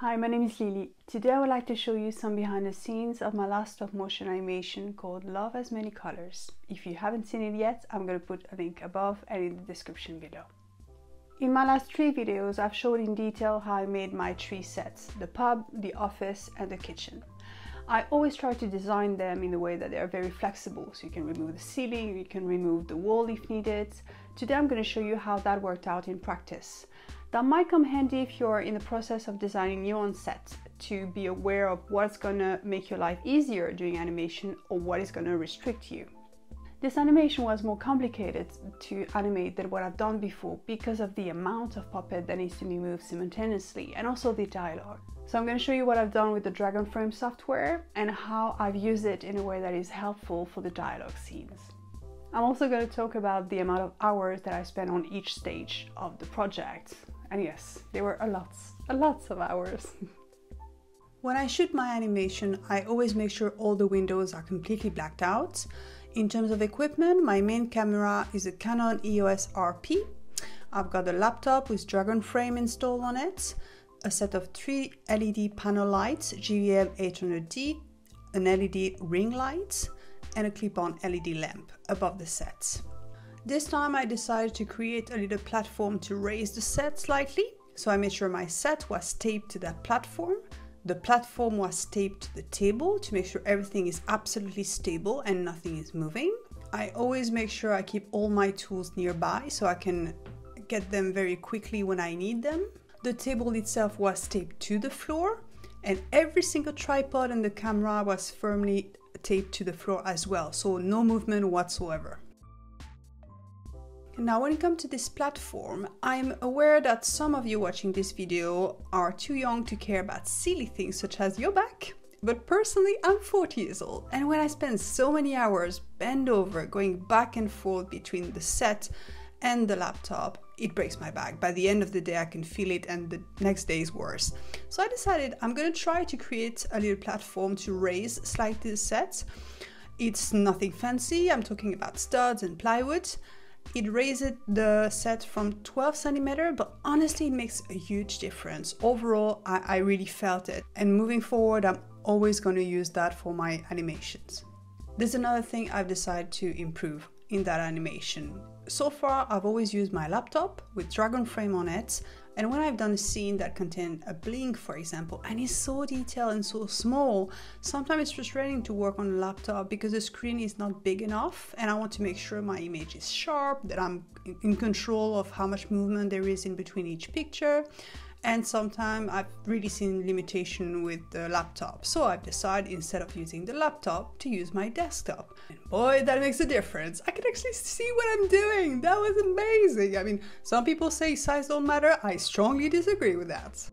Hi, my name is Lili. Today I would like to show you some behind the scenes of my last stop motion animation called Love Has Many Colors. If you haven't seen it yet, I'm going to put a link above and in the description below. In my last three videos, I've showed in detail how I made my three sets, the pub, the office and the kitchen. I always try to design them in a way that they are very flexible, so you can remove the ceiling, you can remove the wall if needed. Today I'm going to show you how that worked out in practice. That might come handy if you're in the process of designing new on set to be aware of what's gonna make your life easier doing animation or what is gonna restrict you. This animation was more complicated to animate than what I've done before because of the amount of puppet that needs to be moved simultaneously and also the dialogue. So I'm going to show you what I've done with the Dragonframe software and how I've used it in a way that is helpful for the dialogue scenes. I'm also going to talk about the amount of hours that I spent on each stage of the project and yes, there were a lots, a lots of hours. when I shoot my animation, I always make sure all the windows are completely blacked out. In terms of equipment, my main camera is a Canon EOS RP. I've got a laptop with Dragonframe installed on it, a set of three LED panel lights, GVM 800D, an LED ring light, and a clip-on LED lamp above the set. This time I decided to create a little platform to raise the set slightly. So I made sure my set was taped to that platform. The platform was taped to the table to make sure everything is absolutely stable and nothing is moving. I always make sure I keep all my tools nearby so I can get them very quickly when I need them. The table itself was taped to the floor and every single tripod and the camera was firmly taped to the floor as well, so no movement whatsoever. Now when it comes to this platform, I'm aware that some of you watching this video are too young to care about silly things such as your back. But personally, I'm 40 years old, and when I spend so many hours bent over going back and forth between the set and the laptop, it breaks my back. By the end of the day, I can feel it, and the next day is worse. So I decided I'm gonna try to create a little platform to raise slightly the set. It's nothing fancy, I'm talking about studs and plywood, it raised the set from 12 centimeter, but honestly, it makes a huge difference. Overall, I, I really felt it. And moving forward, I'm always going to use that for my animations. There's another thing I've decided to improve in that animation. So far, I've always used my laptop with Dragonframe on it, and when I've done a scene that contained a blink, for example, and it's so detailed and so small, sometimes it's frustrating to work on a laptop because the screen is not big enough and I want to make sure my image is sharp, that I'm in control of how much movement there is in between each picture and sometimes I've really seen limitation with the laptop. So I've decided instead of using the laptop to use my desktop. And boy, that makes a difference. I can actually see what I'm doing. That was amazing. I mean, some people say size don't matter. I strongly disagree with that.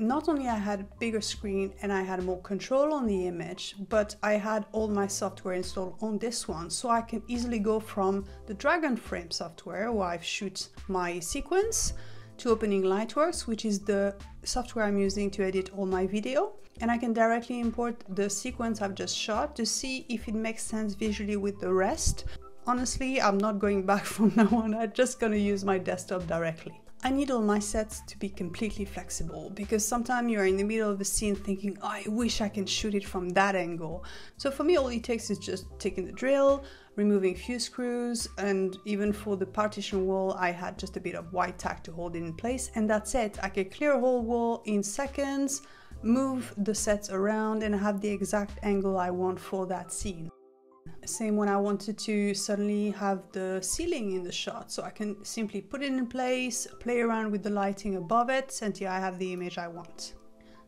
Not only I had a bigger screen and I had more control on the image, but I had all my software installed on this one, so I can easily go from the Dragonframe software where I shoot my sequence to opening Lightworks, which is the software I'm using to edit all my video. And I can directly import the sequence I've just shot to see if it makes sense visually with the rest. Honestly, I'm not going back from now on, I'm just gonna use my desktop directly. I need all my sets to be completely flexible because sometimes you're in the middle of a scene thinking, oh, I wish I can shoot it from that angle. So for me, all it takes is just taking the drill, removing a few screws, and even for the partition wall, I had just a bit of white tack to hold it in place, and that's it. I can clear a whole wall in seconds, move the sets around, and have the exact angle I want for that scene. Same when I wanted to suddenly have the ceiling in the shot, so I can simply put it in place, play around with the lighting above it until I have the image I want.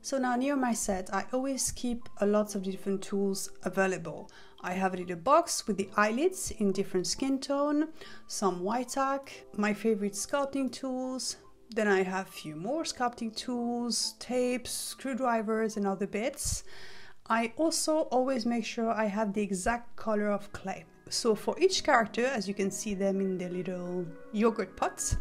So now near my set, I always keep a lot of different tools available. I have a little box with the eyelids in different skin tone, some white tack, my favorite sculpting tools, then I have a few more sculpting tools, tapes, screwdrivers and other bits. I also always make sure I have the exact color of clay. So for each character, as you can see them in the little yogurt pots,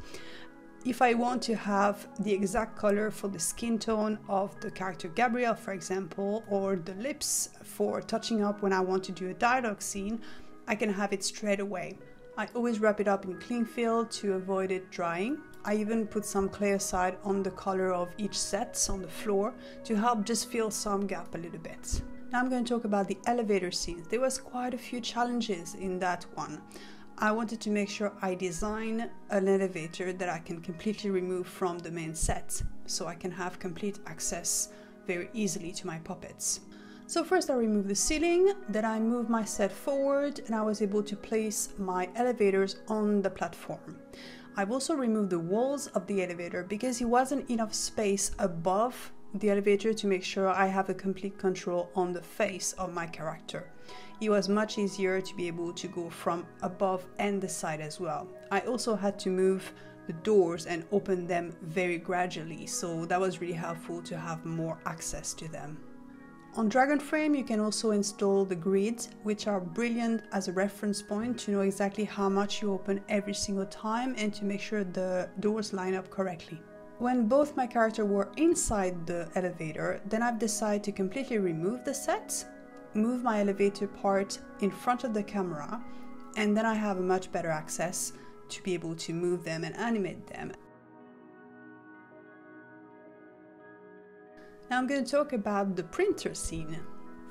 if I want to have the exact color for the skin tone of the character Gabrielle, for example, or the lips for touching up when I want to do a dialogue scene, I can have it straight away. I always wrap it up in cling film to avoid it drying. I even put some clear side on the color of each set on the floor to help just fill some gap a little bit. Now I'm going to talk about the elevator scenes. There was quite a few challenges in that one. I wanted to make sure I design an elevator that I can completely remove from the main set so I can have complete access very easily to my puppets. So first I removed the ceiling, then I moved my set forward and I was able to place my elevators on the platform. I've also removed the walls of the elevator because it wasn't enough space above the elevator to make sure I have a complete control on the face of my character. It was much easier to be able to go from above and the side as well. I also had to move the doors and open them very gradually, so that was really helpful to have more access to them. On Dragonframe, you can also install the grids, which are brilliant as a reference point to know exactly how much you open every single time and to make sure the doors line up correctly. When both my character were inside the elevator, then I've decided to completely remove the sets, move my elevator part in front of the camera, and then I have a much better access to be able to move them and animate them. Now I'm going to talk about the printer scene.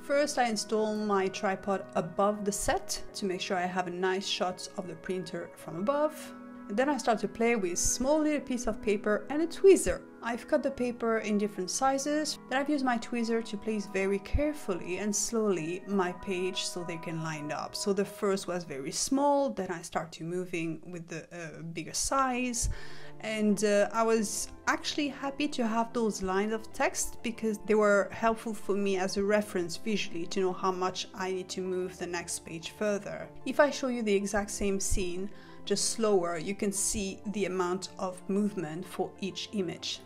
First I install my tripod above the set to make sure I have a nice shot of the printer from above. And then I start to play with small little piece of paper and a tweezer. I've cut the paper in different sizes, then I've used my tweezer to place very carefully and slowly my page so they can line up. So the first was very small, then I start to moving with the uh, bigger size, and uh, I was actually happy to have those lines of text because they were helpful for me as a reference visually to know how much I need to move the next page further. If I show you the exact same scene, just slower, you can see the amount of movement for each image.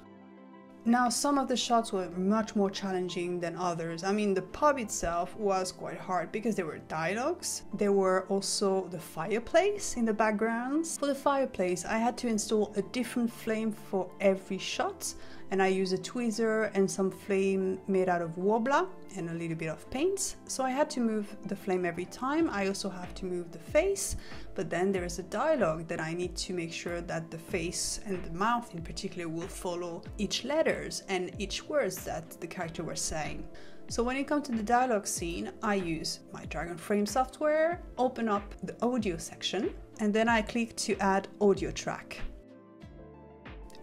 Now, some of the shots were much more challenging than others. I mean, the pub itself was quite hard because there were dialogues. There were also the fireplace in the backgrounds. For the fireplace, I had to install a different flame for every shot and I use a tweezer and some flame made out of Worbla and a little bit of paint. So I had to move the flame every time. I also have to move the face, but then there is a dialogue that I need to make sure that the face and the mouth in particular will follow each letters and each words that the character was saying. So when it comes to the dialogue scene, I use my Dragonframe software, open up the audio section, and then I click to add audio track.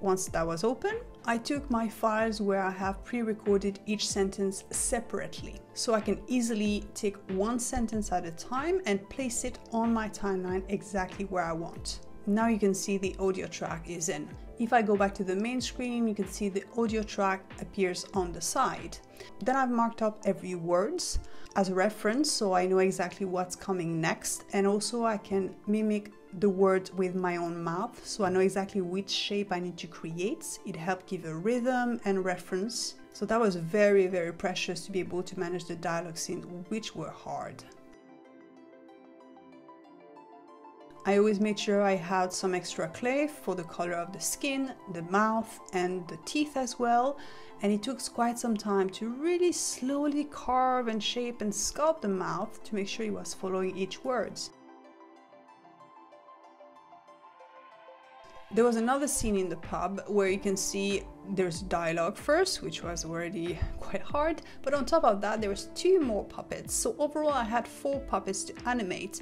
Once that was open, I took my files where I have pre-recorded each sentence separately, so I can easily take one sentence at a time and place it on my timeline exactly where I want. Now you can see the audio track is in. If I go back to the main screen, you can see the audio track appears on the side. Then I've marked up every words as a reference so I know exactly what's coming next and also I can mimic the word with my own mouth so I know exactly which shape I need to create. It helped give a rhythm and reference. So that was very, very precious to be able to manage the dialogue scenes, which were hard. I always made sure I had some extra clay for the color of the skin, the mouth and the teeth as well and it took quite some time to really slowly carve and shape and sculpt the mouth to make sure he was following each words. There was another scene in the pub where you can see there's dialogue first, which was already quite hard, but on top of that there was two more puppets. So overall I had four puppets to animate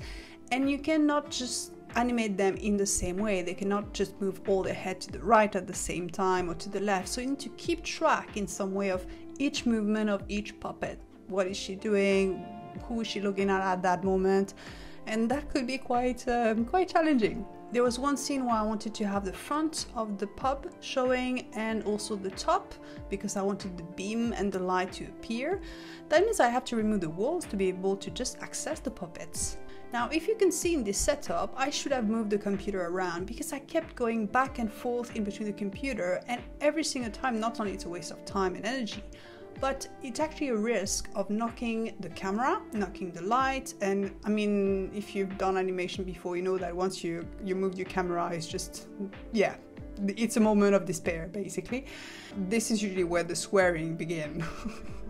and you cannot just animate them in the same way. They cannot just move all their head to the right at the same time or to the left. So you need to keep track in some way of each movement of each puppet. What is she doing? Who is she looking at at that moment? And that could be quite um, quite challenging. There was one scene where I wanted to have the front of the pub showing and also the top because I wanted the beam and the light to appear. That means I have to remove the walls to be able to just access the puppets. Now, if you can see in this setup, I should have moved the computer around because I kept going back and forth in between the computer and every single time, not only it's a waste of time and energy, but it's actually a risk of knocking the camera, knocking the light, and I mean, if you've done animation before, you know that once you you move your camera, it's just yeah, it's a moment of despair basically. This is usually where the swearing begin.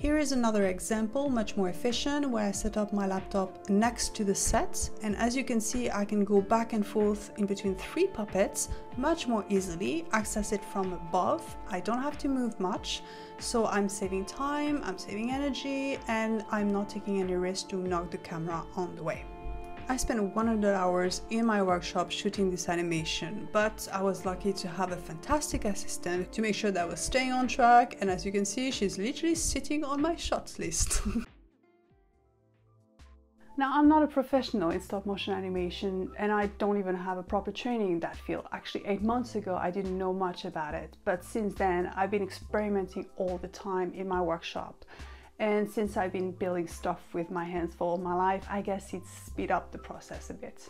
Here is another example, much more efficient, where I set up my laptop next to the set. And as you can see, I can go back and forth in between three puppets much more easily, access it from above. I don't have to move much. So I'm saving time, I'm saving energy, and I'm not taking any risk to knock the camera on the way. I spent 100 hours in my workshop shooting this animation, but I was lucky to have a fantastic assistant to make sure that I was staying on track and as you can see she's literally sitting on my shots list. Now, I'm not a professional in stop motion animation and I don't even have a proper training in that field. Actually, eight months ago, I didn't know much about it, but since then, I've been experimenting all the time in my workshop. And since I've been building stuff with my hands for all my life, I guess it's speed up the process a bit.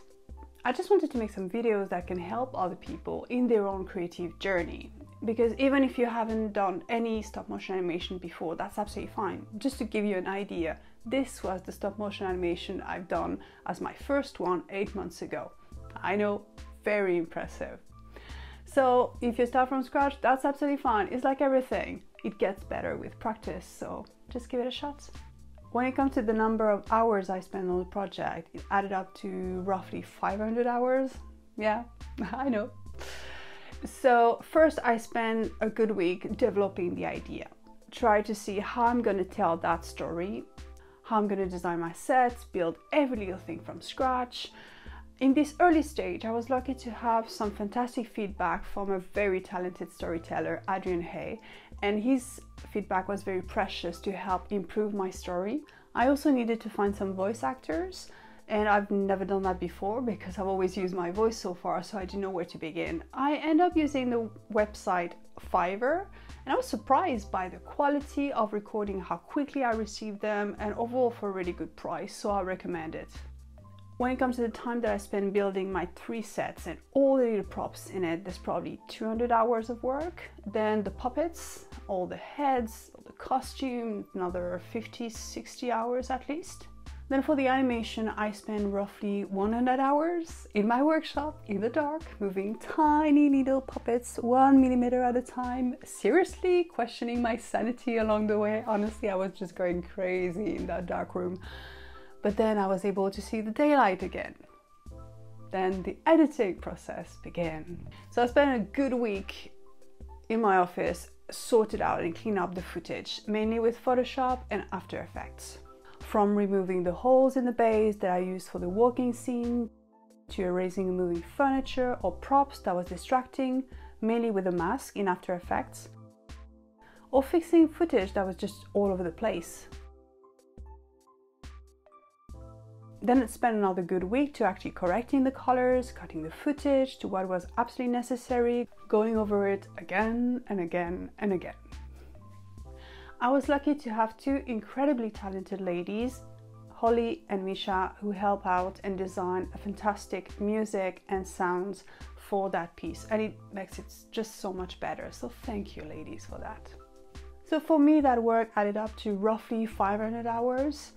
I just wanted to make some videos that can help other people in their own creative journey. Because even if you haven't done any stop motion animation before, that's absolutely fine. Just to give you an idea, this was the stop motion animation I've done as my first one eight months ago. I know, very impressive. So if you start from scratch, that's absolutely fine. It's like everything. It gets better with practice, so just give it a shot. When it comes to the number of hours I spent on the project, it added up to roughly 500 hours. Yeah, I know. So first I spent a good week developing the idea. Try to see how I'm to tell that story, how I'm to design my sets, build every little thing from scratch, in this early stage, I was lucky to have some fantastic feedback from a very talented storyteller, Adrian Hay, and his feedback was very precious to help improve my story. I also needed to find some voice actors, and I've never done that before because I've always used my voice so far, so I didn't know where to begin. I end up using the website Fiverr, and I was surprised by the quality of recording, how quickly I received them, and overall for a really good price, so I recommend it. When it comes to the time that I spend building my three sets and all the little props in it, there's probably 200 hours of work. Then the puppets, all the heads, all the costume, another 50, 60 hours at least. Then for the animation, I spend roughly 100 hours in my workshop in the dark, moving tiny little puppets one millimeter at a time, seriously questioning my sanity along the way. Honestly, I was just going crazy in that dark room. But then I was able to see the daylight again. Then the editing process began. So I spent a good week in my office, sorted out and cleaned up the footage, mainly with Photoshop and After Effects. From removing the holes in the base that I used for the walking scene, to erasing moving furniture or props that was distracting, mainly with a mask in After Effects, or fixing footage that was just all over the place, Then spent another good week to actually correcting the colors, cutting the footage to what was absolutely necessary, going over it again and again and again. I was lucky to have two incredibly talented ladies, Holly and Misha, who help out and design a fantastic music and sounds for that piece, and it makes it just so much better. So, thank you, ladies, for that. So, for me, that work added up to roughly 500 hours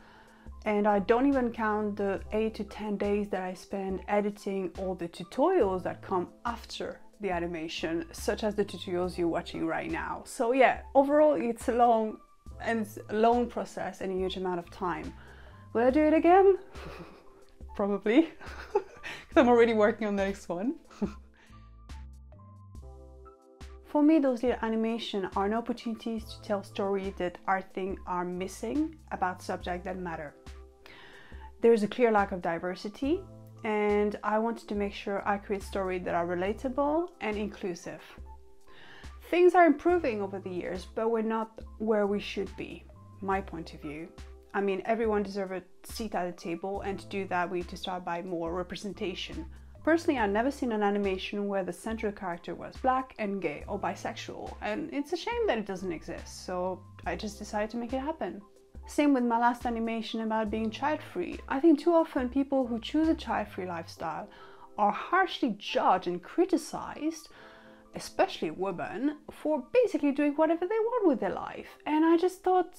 and I don't even count the 8 to 10 days that I spend editing all the tutorials that come after the animation, such as the tutorials you're watching right now. So yeah, overall it's a long and a long process and a huge amount of time. Will I do it again? Probably, because I'm already working on the next one. For me, those little animations are an opportunity to tell stories that I think are missing about subjects that matter. There's a clear lack of diversity, and I wanted to make sure I create stories that are relatable and inclusive. Things are improving over the years, but we're not where we should be, my point of view. I mean, everyone deserves a seat at the table, and to do that, we need to start by more representation. Personally, I've never seen an animation where the central character was black and gay or bisexual, and it's a shame that it doesn't exist, so I just decided to make it happen. Same with my last animation about being child-free. I think too often people who choose a child-free lifestyle are harshly judged and criticized, especially women, for basically doing whatever they want with their life. And I just thought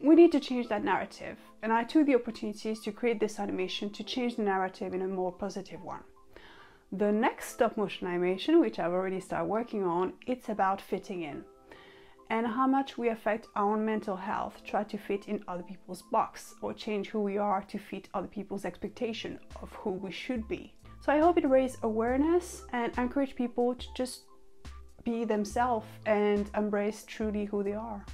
we need to change that narrative. And I took the opportunities to create this animation to change the narrative in a more positive one. The next stop motion animation, which I've already started working on, it's about fitting in. And how much we affect our own mental health, try to fit in other people's box, or change who we are to fit other people's expectation of who we should be. So I hope it raised awareness and encourage people to just be themselves and embrace truly who they are.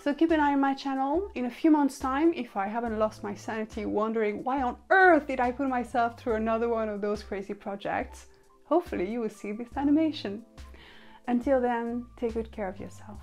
So keep an eye on my channel. In a few months' time, if I haven't lost my sanity wondering why on earth did I put myself through another one of those crazy projects, hopefully you will see this animation. Until then, take good care of yourself.